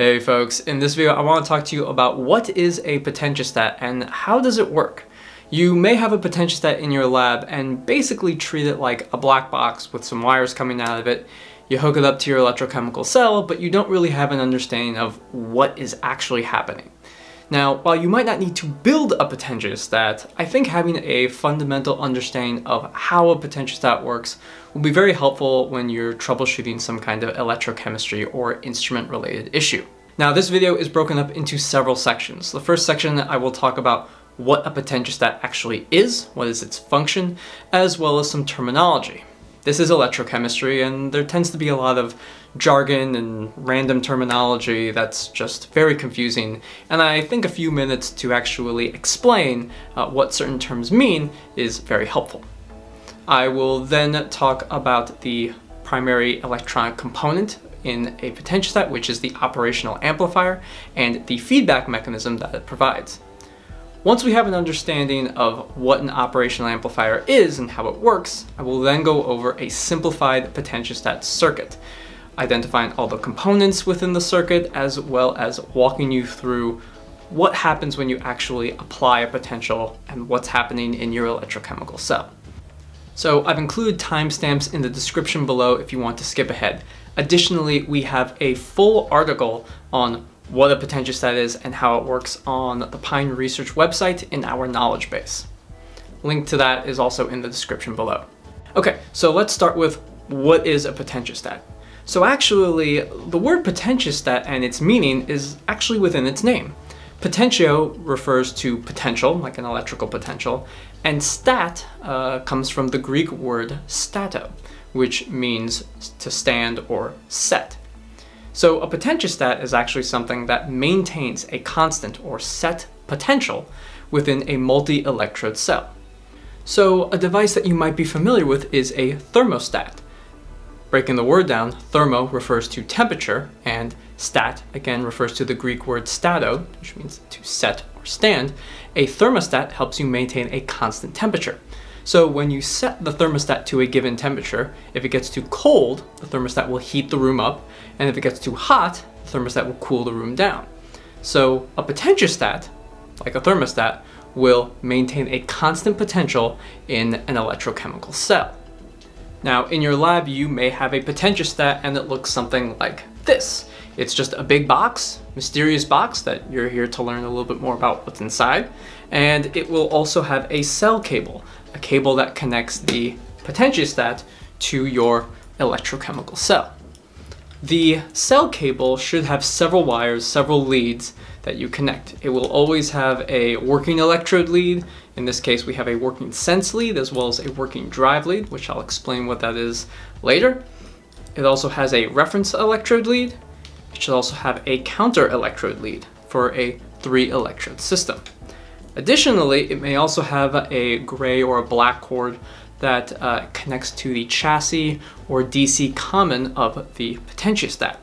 Hey folks, in this video I want to talk to you about what is a potentiostat and how does it work. You may have a potentiostat in your lab and basically treat it like a black box with some wires coming out of it. You hook it up to your electrochemical cell, but you don't really have an understanding of what is actually happening. Now, while you might not need to build a potentiostat, I think having a fundamental understanding of how a potentiostat works will be very helpful when you're troubleshooting some kind of electrochemistry or instrument related issue. Now this video is broken up into several sections. The first section I will talk about what a potentiostat actually is, what is its function, as well as some terminology. This is electrochemistry, and there tends to be a lot of jargon and random terminology that's just very confusing, and I think a few minutes to actually explain uh, what certain terms mean is very helpful. I will then talk about the primary electronic component in a potentiostat, which is the operational amplifier, and the feedback mechanism that it provides. Once we have an understanding of what an operational amplifier is and how it works, I will then go over a simplified potentiostat circuit, identifying all the components within the circuit as well as walking you through what happens when you actually apply a potential and what's happening in your electrochemical cell. So I've included timestamps in the description below if you want to skip ahead. Additionally, we have a full article on what a potentiostat is and how it works on the Pine Research website in our knowledge base. Link to that is also in the description below. Okay, so let's start with what is a potentiostat. So actually, the word potentiostat and its meaning is actually within its name. Potentio refers to potential, like an electrical potential, and stat uh, comes from the Greek word stato, which means to stand or set. So a potentiostat is actually something that maintains a constant or set potential within a multi-electrode cell. So a device that you might be familiar with is a thermostat. Breaking the word down, thermo refers to temperature and stat again refers to the Greek word stato, which means to set or stand. A thermostat helps you maintain a constant temperature. So when you set the thermostat to a given temperature, if it gets too cold, the thermostat will heat the room up, and if it gets too hot, the thermostat will cool the room down. So a potentiostat, like a thermostat, will maintain a constant potential in an electrochemical cell. Now in your lab you may have a potentiostat and it looks something like this. It's just a big box, mysterious box that you're here to learn a little bit more about what's inside. And it will also have a cell cable a cable that connects the potentiostat to your electrochemical cell. The cell cable should have several wires, several leads that you connect. It will always have a working electrode lead. In this case, we have a working sense lead as well as a working drive lead, which I'll explain what that is later. It also has a reference electrode lead. It should also have a counter electrode lead for a three electrode system. Additionally, it may also have a gray or a black cord that uh, connects to the chassis or DC common of the potentiostat.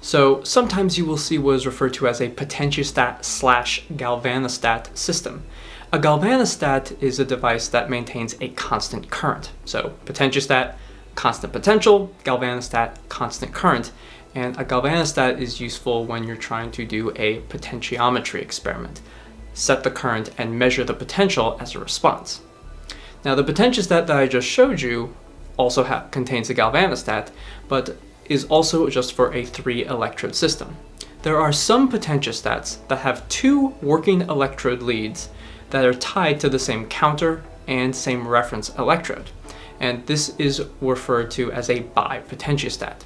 So sometimes you will see what is referred to as a potentiostat slash galvanostat system. A galvanostat is a device that maintains a constant current. So potentiostat, constant potential, galvanostat, constant current. And a galvanostat is useful when you're trying to do a potentiometry experiment, set the current and measure the potential as a response. Now the potentiostat that I just showed you also contains a galvanostat, but is also just for a three electrode system. There are some potentiostats that have two working electrode leads that are tied to the same counter and same reference electrode, and this is referred to as a bipotentiostat.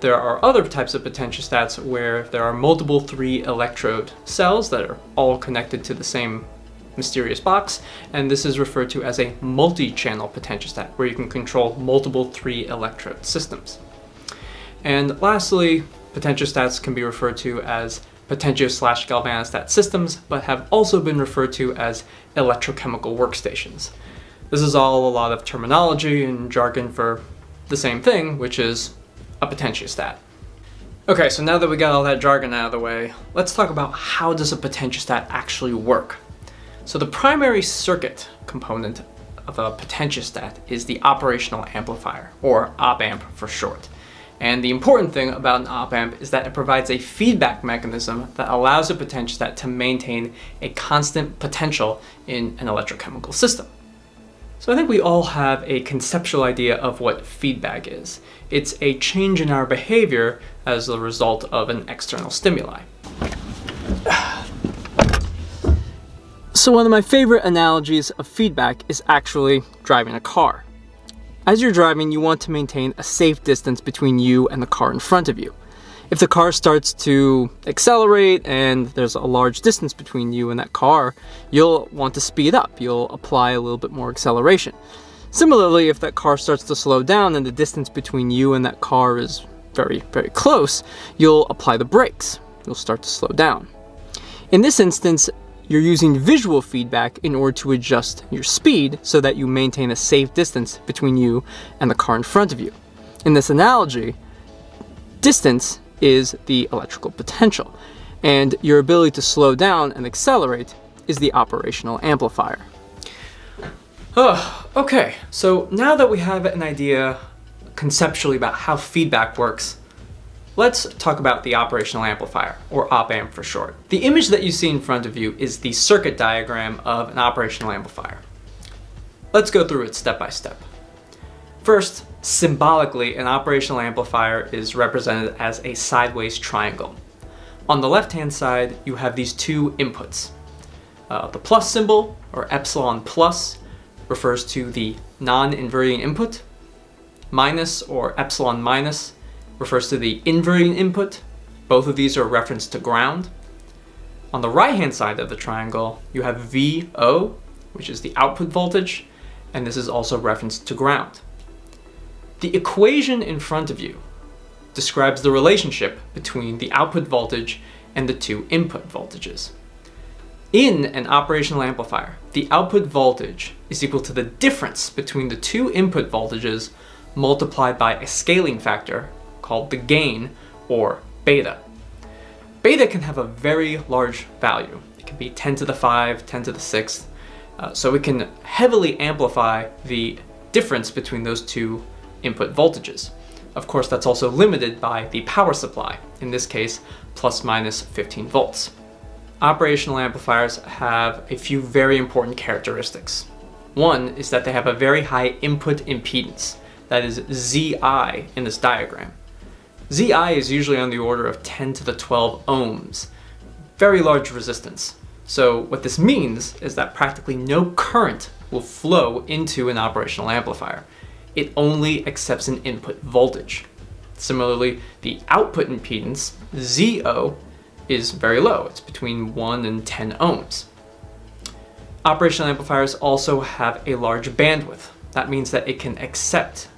There are other types of potentiostats where there are multiple three electrode cells that are all connected to the same mysterious box, and this is referred to as a multi-channel potentiostat, where you can control multiple three electrode systems. And lastly, potentiostats can be referred to as potentio slash galvanostat systems, but have also been referred to as electrochemical workstations. This is all a lot of terminology and jargon for the same thing, which is a potentiostat. Okay, so now that we got all that jargon out of the way, let's talk about how does a potentiostat actually work. So the primary circuit component of a potentiostat is the operational amplifier, or op amp for short. And the important thing about an op-amp is that it provides a feedback mechanism that allows a potentiostat to maintain a constant potential in an electrochemical system. So I think we all have a conceptual idea of what feedback is. It's a change in our behavior as a result of an external stimuli. So one of my favorite analogies of feedback is actually driving a car. As you're driving, you want to maintain a safe distance between you and the car in front of you. If the car starts to accelerate and there's a large distance between you and that car, you'll want to speed up. You'll apply a little bit more acceleration. Similarly, if that car starts to slow down and the distance between you and that car is very, very close, you'll apply the brakes. You'll start to slow down. In this instance, you're using visual feedback in order to adjust your speed so that you maintain a safe distance between you and the car in front of you. In this analogy, distance is the electrical potential, and your ability to slow down and accelerate is the operational amplifier. Oh, okay, so now that we have an idea conceptually about how feedback works, Let's talk about the operational amplifier, or op-amp for short. The image that you see in front of you is the circuit diagram of an operational amplifier. Let's go through it step by step. First, symbolically, an operational amplifier is represented as a sideways triangle. On the left-hand side, you have these two inputs. Uh, the plus symbol, or epsilon plus, refers to the non-inverting input. Minus, or epsilon minus, refers to the inverting input. Both of these are a reference to ground. On the right-hand side of the triangle, you have VO, which is the output voltage, and this is also referenced to ground. The equation in front of you describes the relationship between the output voltage and the two input voltages. In an operational amplifier, the output voltage is equal to the difference between the two input voltages multiplied by a scaling factor called the gain, or beta. Beta can have a very large value. It can be 10 to the 5, 10 to the 6th. Uh, so it can heavily amplify the difference between those two input voltages. Of course, that's also limited by the power supply, in this case, plus minus 15 volts. Operational amplifiers have a few very important characteristics. One is that they have a very high input impedance, that is Zi in this diagram. Zi is usually on the order of 10 to the 12 ohms. Very large resistance. So what this means is that practically no current will flow into an operational amplifier. It only accepts an input voltage. Similarly, the output impedance, ZO, is very low. It's between 1 and 10 ohms. Operational amplifiers also have a large bandwidth. That means that it can accept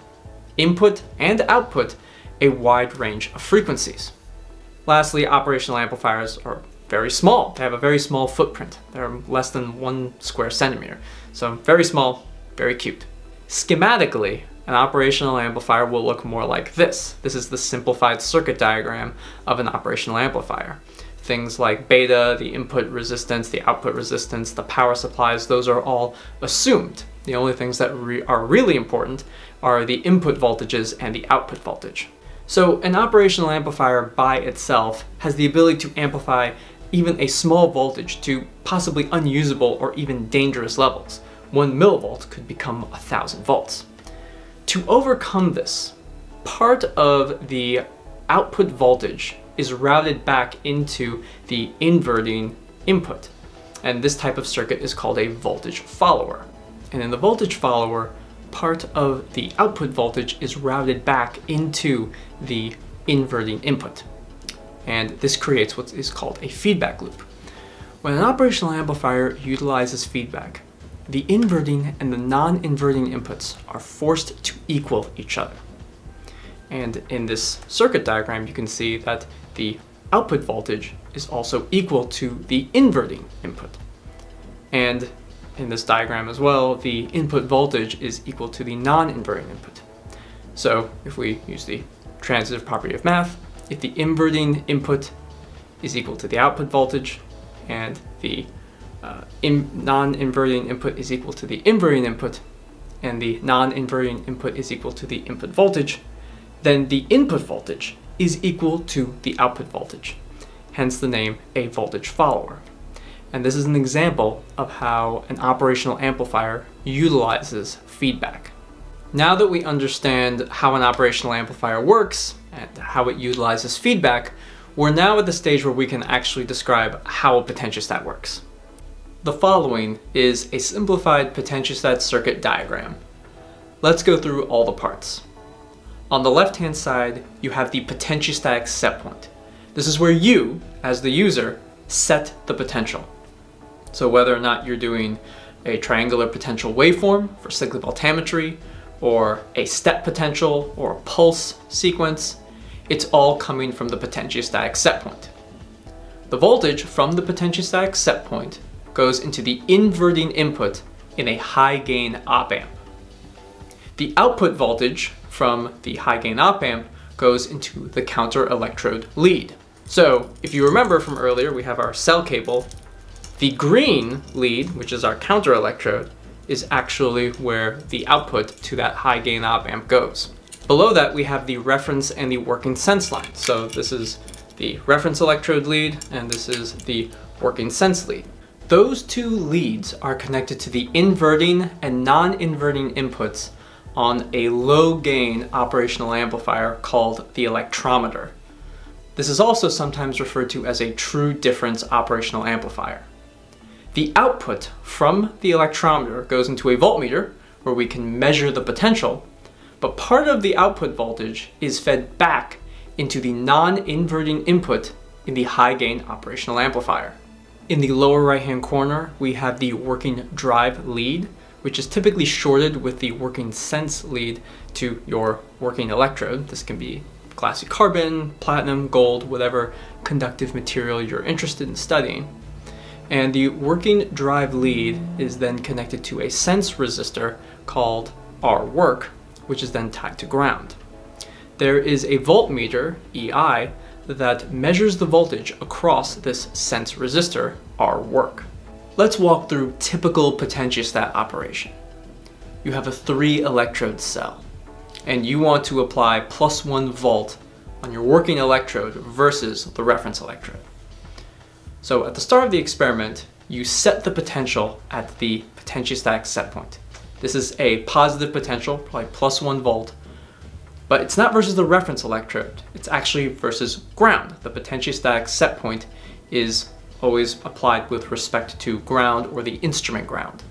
input and output a wide range of frequencies. Lastly, operational amplifiers are very small. They have a very small footprint. They're less than one square centimeter. So very small, very cute. Schematically, an operational amplifier will look more like this. This is the simplified circuit diagram of an operational amplifier. Things like beta, the input resistance, the output resistance, the power supplies, those are all assumed. The only things that re are really important are the input voltages and the output voltage. So an operational amplifier by itself has the ability to amplify even a small voltage to possibly unusable or even dangerous levels. One millivolt could become a thousand volts. To overcome this, part of the output voltage is routed back into the inverting input. And this type of circuit is called a voltage follower. And in the voltage follower, part of the output voltage is routed back into the inverting input. And this creates what is called a feedback loop. When an operational amplifier utilizes feedback, the inverting and the non-inverting inputs are forced to equal each other. And in this circuit diagram, you can see that the output voltage is also equal to the inverting input. And in this diagram as well, the input voltage is equal to the non-inverting input. So if we use the transitive property of math, if the inverting input is equal to the output voltage and the uh, in non-inverting input is equal to the inverting input and the non-inverting input is equal to the input voltage, then the input voltage is equal to the output voltage, hence the name a voltage follower. And this is an example of how an operational amplifier utilizes feedback. Now that we understand how an operational amplifier works and how it utilizes feedback, we're now at the stage where we can actually describe how a potentiostat works. The following is a simplified potentiostat circuit diagram. Let's go through all the parts. On the left-hand side, you have the potentiostatic set point. This is where you, as the user, set the potential. So whether or not you're doing a triangular potential waveform for cyclic voltammetry, or a step potential, or a pulse sequence, it's all coming from the potentiostatic set point. The voltage from the potentiostatic set point goes into the inverting input in a high gain op amp. The output voltage from the high gain op amp goes into the counter electrode lead. So if you remember from earlier, we have our cell cable. The green lead, which is our counter electrode, is actually where the output to that high gain op amp goes. Below that, we have the reference and the working sense line. So this is the reference electrode lead, and this is the working sense lead. Those two leads are connected to the inverting and non-inverting inputs on a low gain operational amplifier called the electrometer. This is also sometimes referred to as a true difference operational amplifier. The output from the electrometer goes into a voltmeter where we can measure the potential, but part of the output voltage is fed back into the non-inverting input in the high gain operational amplifier. In the lower right hand corner, we have the working drive lead, which is typically shorted with the working sense lead to your working electrode. This can be glassy carbon, platinum, gold, whatever conductive material you're interested in studying. And the working drive lead is then connected to a sense resistor called R work, which is then tied to ground. There is a voltmeter, EI, that measures the voltage across this sense resistor, R work. Let's walk through typical potentiostat operation. You have a three electrode cell and you want to apply plus one volt on your working electrode versus the reference electrode. So at the start of the experiment, you set the potential at the potentiostatic set point. This is a positive potential, probably plus one volt, but it's not versus the reference electrode. It's actually versus ground. The potentiostatic set point is always applied with respect to ground or the instrument ground.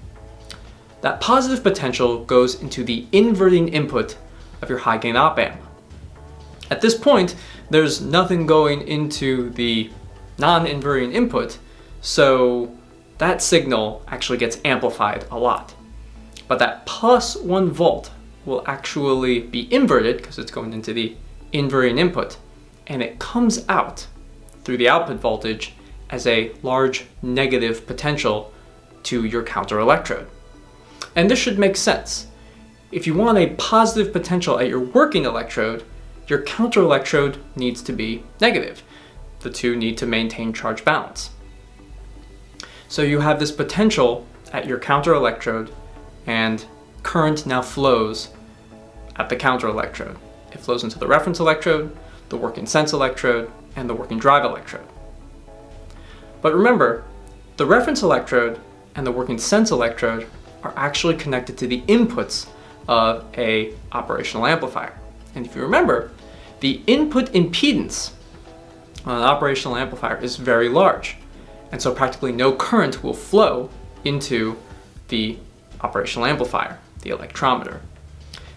That positive potential goes into the inverting input of your high gain op amp. At this point, there's nothing going into the non-inverting input, so that signal actually gets amplified a lot. But that plus one volt will actually be inverted because it's going into the inverting input, and it comes out through the output voltage as a large negative potential to your counter electrode. And this should make sense. If you want a positive potential at your working electrode, your counter electrode needs to be negative. The two need to maintain charge balance. So you have this potential at your counter electrode and current now flows at the counter electrode. It flows into the reference electrode, the working sense electrode, and the working drive electrode. But remember, the reference electrode and the working sense electrode are actually connected to the inputs of a operational amplifier. And if you remember, the input impedance on an operational amplifier is very large. And so practically no current will flow into the operational amplifier, the electrometer.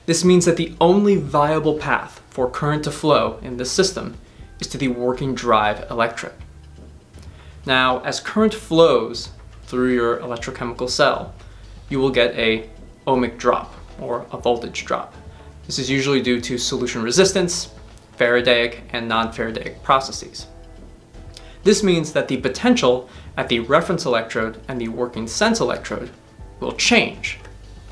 This means that the only viable path for current to flow in this system is to the working drive electrode. Now, as current flows through your electrochemical cell, you will get a ohmic drop or a voltage drop. This is usually due to solution resistance, Faradaic and non-Faradaic processes. This means that the potential at the reference electrode and the working sense electrode will change.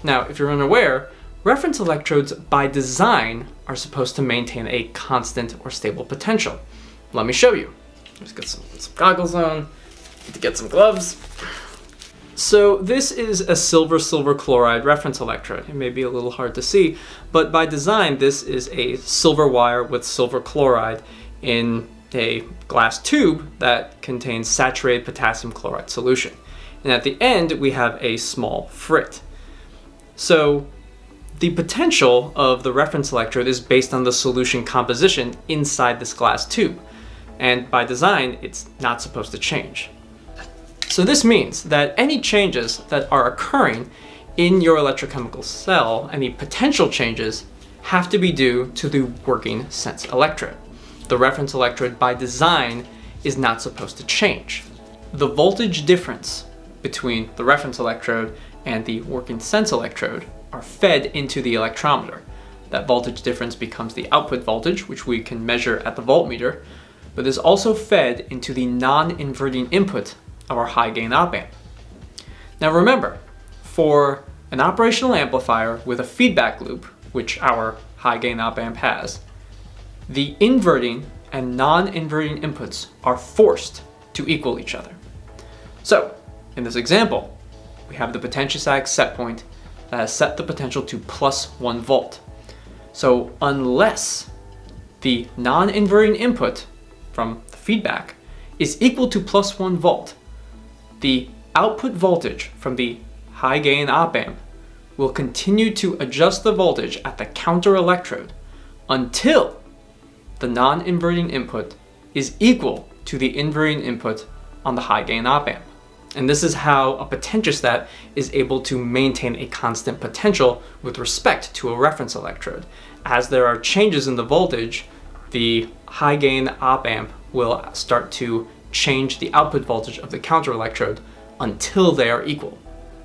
Now, if you're unaware, reference electrodes by design are supposed to maintain a constant or stable potential. Let me show you. Let's get some, some goggles on, need to get some gloves. So this is a silver-silver chloride reference electrode. It may be a little hard to see, but by design this is a silver wire with silver chloride in a glass tube that contains saturated potassium chloride solution. And at the end we have a small frit. So the potential of the reference electrode is based on the solution composition inside this glass tube. And by design, it's not supposed to change. So this means that any changes that are occurring in your electrochemical cell, any potential changes, have to be due to the working sense electrode. The reference electrode by design is not supposed to change. The voltage difference between the reference electrode and the working sense electrode are fed into the electrometer. That voltage difference becomes the output voltage, which we can measure at the voltmeter, but is also fed into the non-inverting input of our high gain op amp. Now remember, for an operational amplifier with a feedback loop, which our high gain op amp has, the inverting and non-inverting inputs are forced to equal each other. So, in this example, we have the potentiostatic set point that has set the potential to plus one volt. So unless the non-inverting input from the feedback is equal to plus one volt, the output voltage from the high gain op amp will continue to adjust the voltage at the counter electrode until the non-inverting input is equal to the inverting input on the high gain op amp. And this is how a potentiostat is able to maintain a constant potential with respect to a reference electrode. As there are changes in the voltage, the high gain op amp will start to change the output voltage of the counter electrode until they are equal.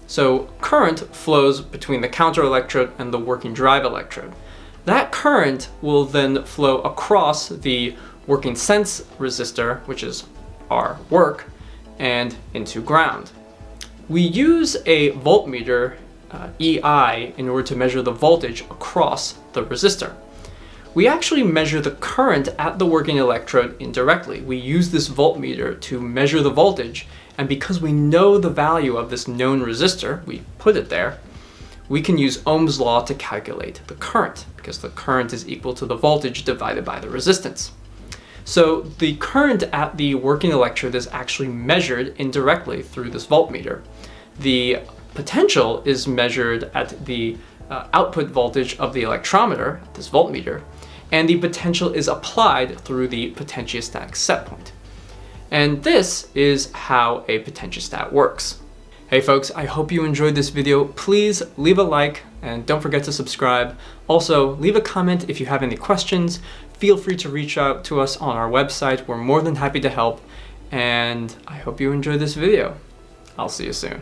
So current flows between the counter electrode and the working drive electrode. That current will then flow across the working sense resistor, which is R work, and into ground. We use a voltmeter, uh, EI, in order to measure the voltage across the resistor we actually measure the current at the working electrode indirectly. We use this voltmeter to measure the voltage, and because we know the value of this known resistor, we put it there, we can use Ohm's law to calculate the current, because the current is equal to the voltage divided by the resistance. So the current at the working electrode is actually measured indirectly through this voltmeter. The potential is measured at the uh, output voltage of the electrometer, this voltmeter, and the potential is applied through the potentiostatic set point. And this is how a potentiostat works. Hey folks, I hope you enjoyed this video. Please leave a like and don't forget to subscribe. Also, leave a comment if you have any questions. Feel free to reach out to us on our website. We're more than happy to help. And I hope you enjoyed this video. I'll see you soon.